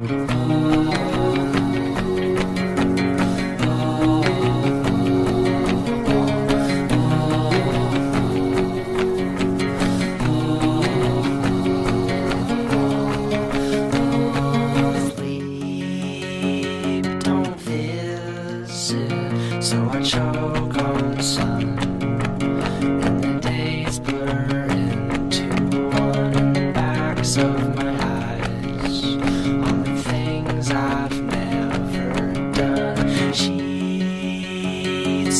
Sleep don't visit, so I choke on sun.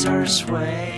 Are swaying.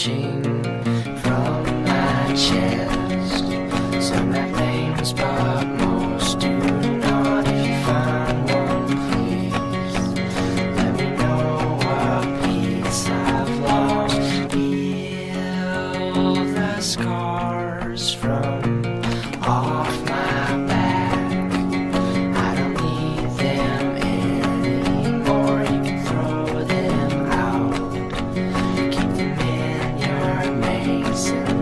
crashing from my chest. some that pains, but most. Do not if you find one, please. Let me know what piece I've lost. Heal the scars from. Peace.